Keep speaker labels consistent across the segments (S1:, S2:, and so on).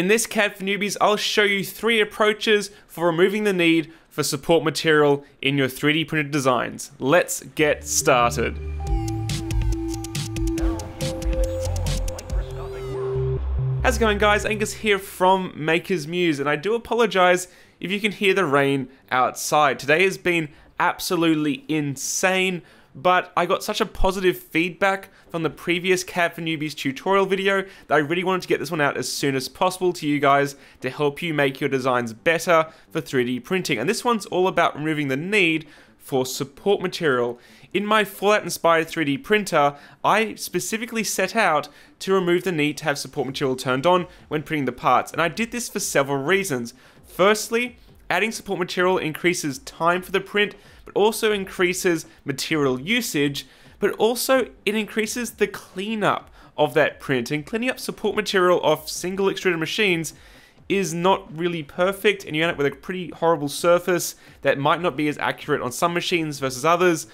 S1: In this CAD for Newbies, I'll show you three approaches for removing the need for support material in your 3D printed designs. Let's get started. How's it going guys? Angus here from Maker's Muse and I do apologize if you can hear the rain outside. Today has been absolutely insane but I got such a positive feedback from the previous CAD for Newbies tutorial video that I really wanted to get this one out as soon as possible to you guys to help you make your designs better for 3D printing. And this one's all about removing the need for support material. In my Fallout inspired 3D printer, I specifically set out to remove the need to have support material turned on when printing the parts, and I did this for several reasons. Firstly, adding support material increases time for the print, but also increases material usage, but also it increases the cleanup of that print. And cleaning up support material off single extruded machines is not really perfect and you end up with a pretty horrible surface that might not be as accurate on some machines versus others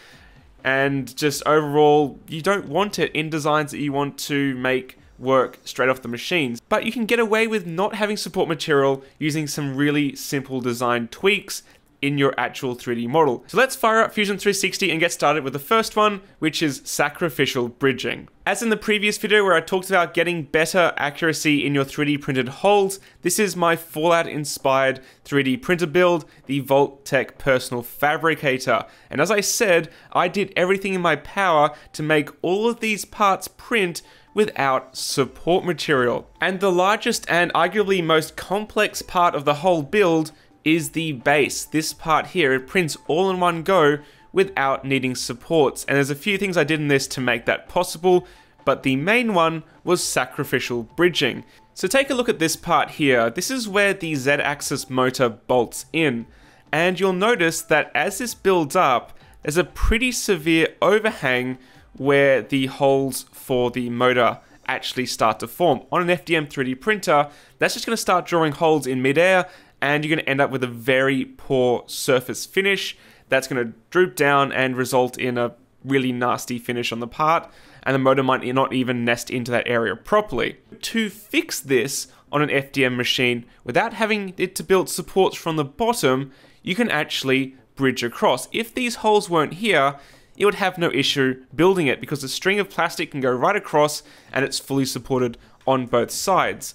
S1: and just overall you don't want it in designs that you want to make work straight off the machines. But you can get away with not having support material using some really simple design tweaks in your actual 3D model. So let's fire up Fusion 360 and get started with the first one, which is sacrificial bridging. As in the previous video where I talked about getting better accuracy in your 3D printed holes, this is my Fallout inspired 3D printer build, the Vault-Tec Personal Fabricator. And as I said, I did everything in my power to make all of these parts print without support material. And the largest and arguably most complex part of the whole build is the base. This part here, it prints all in one go without needing supports. And there's a few things I did in this to make that possible, but the main one was sacrificial bridging. So take a look at this part here. This is where the Z-axis motor bolts in. And you'll notice that as this builds up, there's a pretty severe overhang where the holes for the motor actually start to form. On an FDM 3D printer, that's just going to start drawing holes in midair and you're going to end up with a very poor surface finish that's going to droop down and result in a really nasty finish on the part, and the motor might not even nest into that area properly. To fix this on an FDM machine without having it to build supports from the bottom, you can actually bridge across. If these holes weren't here, it would have no issue building it because the string of plastic can go right across and it's fully supported on both sides.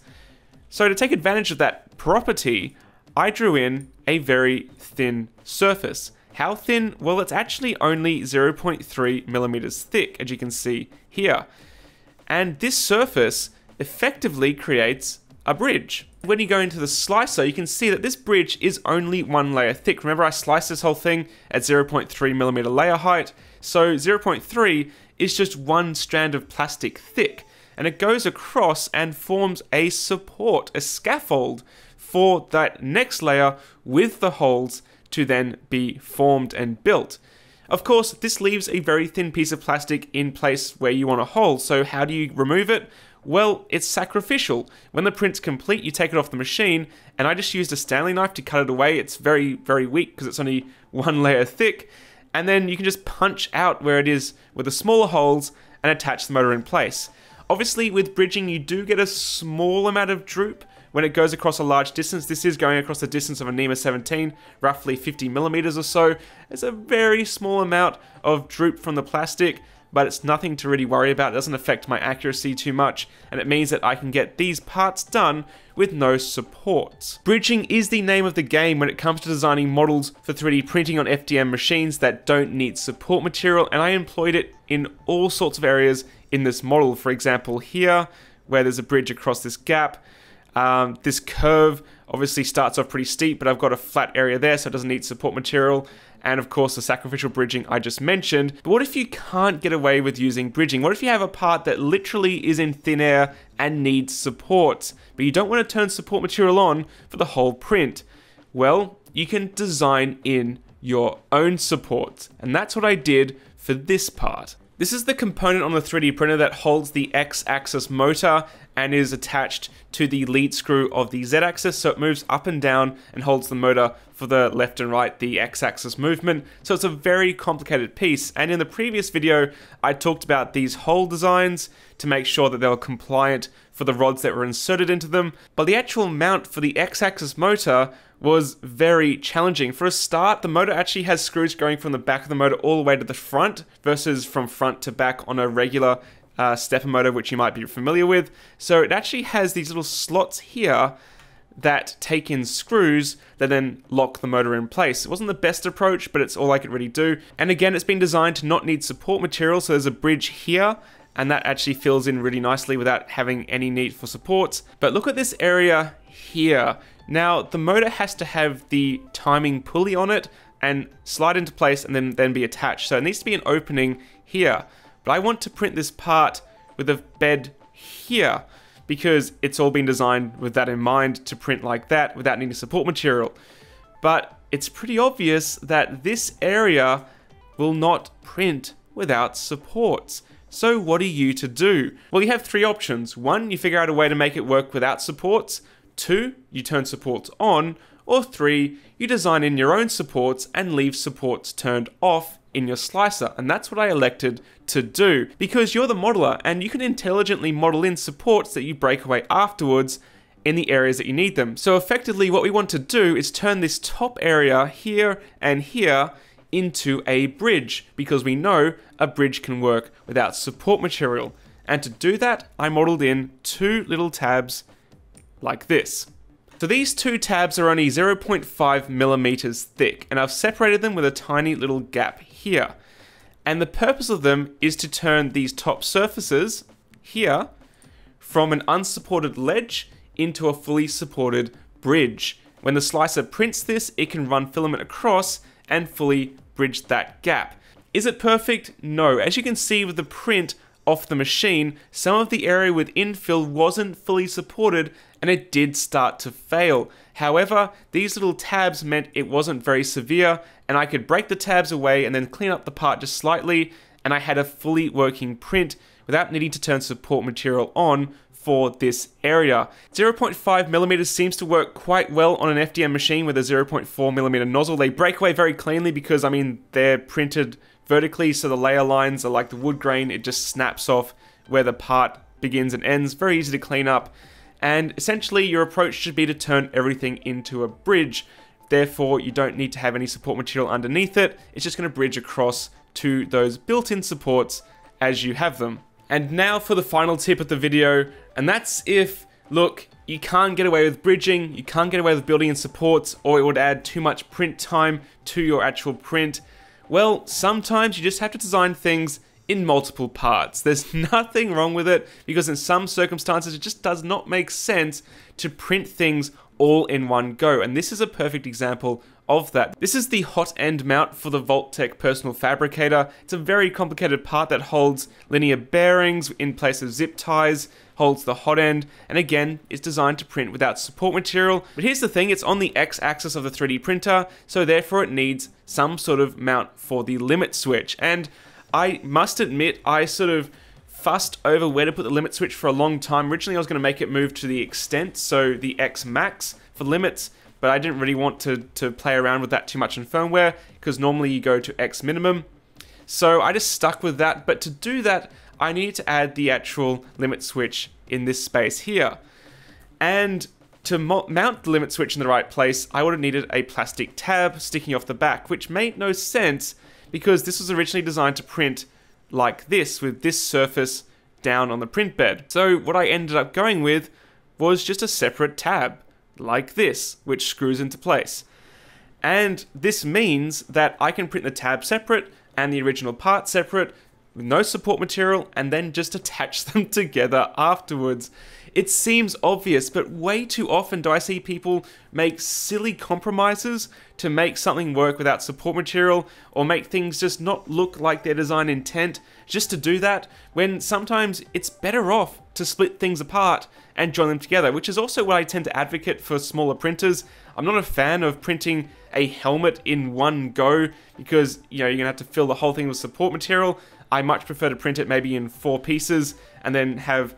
S1: So to take advantage of that property, I drew in a very thin surface. How thin? Well, it's actually only 0.3 millimeters thick, as you can see here. And this surface effectively creates a bridge. When you go into the slicer, you can see that this bridge is only one layer thick. Remember, I sliced this whole thing at 0.3 millimeter layer height. So 0.3 is just one strand of plastic thick. And it goes across and forms a support, a scaffold for that next layer with the holes to then be formed and built. Of course, this leaves a very thin piece of plastic in place where you want a hole, so how do you remove it? Well, it's sacrificial. When the print's complete, you take it off the machine, and I just used a Stanley knife to cut it away. It's very, very weak because it's only one layer thick, and then you can just punch out where it is with the smaller holes and attach the motor in place. Obviously, with bridging, you do get a small amount of droop, when it goes across a large distance. This is going across the distance of a NEMA 17, roughly 50 millimeters or so. It's a very small amount of droop from the plastic, but it's nothing to really worry about. It doesn't affect my accuracy too much, and it means that I can get these parts done with no supports. Bridging is the name of the game when it comes to designing models for 3D printing on FDM machines that don't need support material, and I employed it in all sorts of areas in this model. For example, here, where there's a bridge across this gap, um, this curve obviously starts off pretty steep, but I've got a flat area there, so it doesn't need support material. And of course, the sacrificial bridging I just mentioned. But what if you can't get away with using bridging? What if you have a part that literally is in thin air and needs support, but you don't want to turn support material on for the whole print? Well, you can design in your own support. And that's what I did for this part. This is the component on the 3D printer that holds the X-axis motor and is attached to the lead screw of the Z-axis, so it moves up and down and holds the motor for the left and right, the X-axis movement. So it's a very complicated piece, and in the previous video, I talked about these hole designs to make sure that they were compliant for the rods that were inserted into them, but the actual mount for the X-axis motor was very challenging. For a start, the motor actually has screws going from the back of the motor all the way to the front versus from front to back on a regular uh, stepper motor, which you might be familiar with. So it actually has these little slots here that take in screws that then lock the motor in place. It wasn't the best approach, but it's all I could really do. And again, it's been designed to not need support material, so there's a bridge here, and that actually fills in really nicely without having any need for supports. But look at this area here. Now, the motor has to have the timing pulley on it and slide into place and then, then be attached. So it needs to be an opening here. But I want to print this part with a bed here because it's all been designed with that in mind to print like that without needing support material. But it's pretty obvious that this area will not print without supports. So what are you to do? Well, you have three options. One, you figure out a way to make it work without supports. Two, you turn supports on. Or three, you design in your own supports and leave supports turned off in your slicer. And that's what I elected to do because you're the modeler and you can intelligently model in supports that you break away afterwards in the areas that you need them. So effectively what we want to do is turn this top area here and here into a bridge because we know a bridge can work without support material. And to do that, I modeled in two little tabs like this. So these two tabs are only 0.5 millimeters thick and I've separated them with a tiny little gap here. And the purpose of them is to turn these top surfaces here from an unsupported ledge into a fully supported bridge. When the slicer prints this, it can run filament across and fully bridge that gap. Is it perfect? No. As you can see with the print off the machine, some of the area with infill wasn't fully supported and it did start to fail. However, these little tabs meant it wasn't very severe and I could break the tabs away and then clean up the part just slightly and I had a fully working print without needing to turn support material on for this area. 0.5 millimeters seems to work quite well on an FDM machine with a 0.4 millimeter nozzle. They break away very cleanly because, I mean, they're printed vertically, so the layer lines are like the wood grain. It just snaps off where the part begins and ends. Very easy to clean up. And essentially, your approach should be to turn everything into a bridge. Therefore, you don't need to have any support material underneath it. It's just going to bridge across to those built-in supports as you have them. And now for the final tip of the video, and that's if, look, you can't get away with bridging, you can't get away with building in supports, or it would add too much print time to your actual print. Well, sometimes you just have to design things in multiple parts. There's nothing wrong with it because in some circumstances it just does not make sense to print things all in one go. And this is a perfect example of that. This is the hot end mount for the Vault-Tec personal fabricator. It's a very complicated part that holds linear bearings in place of zip ties, holds the hot end, and again, is designed to print without support material. But here's the thing, it's on the x-axis of the 3D printer, so therefore it needs some sort of mount for the limit switch. And I must admit, I sort of fussed over where to put the limit switch for a long time. Originally, I was going to make it move to the extent, so the X max for limits, but I didn't really want to, to play around with that too much in firmware because normally you go to X minimum. So I just stuck with that, but to do that, I needed to add the actual limit switch in this space here. And to mount the limit switch in the right place, I would have needed a plastic tab sticking off the back, which made no sense because this was originally designed to print like this, with this surface down on the print bed. So what I ended up going with was just a separate tab, like this, which screws into place. And this means that I can print the tab separate and the original part separate, with no support material, and then just attach them together afterwards. It seems obvious, but way too often do I see people make silly compromises to make something work without support material or make things just not look like their design intent just to do that, when sometimes it's better off to split things apart and join them together, which is also what I tend to advocate for smaller printers. I'm not a fan of printing a helmet in one go because you know you're gonna have to fill the whole thing with support material. I much prefer to print it maybe in four pieces and then have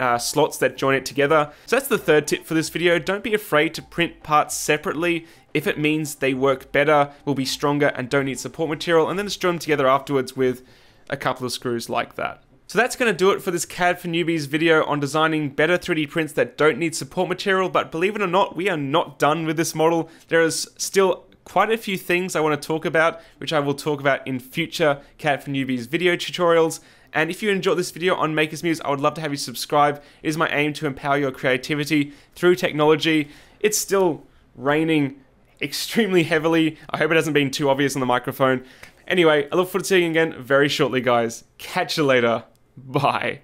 S1: uh, slots that join it together. So that's the third tip for this video. Don't be afraid to print parts separately if it means they work better, will be stronger, and don't need support material, and then just join them together afterwards with a couple of screws like that. So that's going to do it for this CAD for Newbies video on designing better 3D prints that don't need support material, but believe it or not, we are not done with this model. There is still quite a few things I want to talk about, which I will talk about in future CAD for Newbies video tutorials. And if you enjoyed this video on Maker's Muse, I would love to have you subscribe. It is my aim to empower your creativity through technology. It's still raining extremely heavily. I hope it hasn't been too obvious on the microphone. Anyway, I look forward to seeing you again very shortly, guys. Catch you later. Bye.